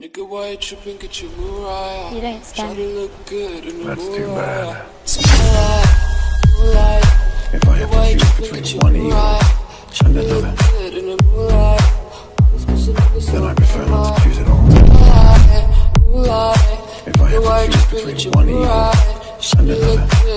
Nigga, why you tripping? Get your Mariah. You don't Try to look good in the That's too bad. If I have to choose between one evil and another, then I prefer not to choose at all. If I have to choose between one evil and another.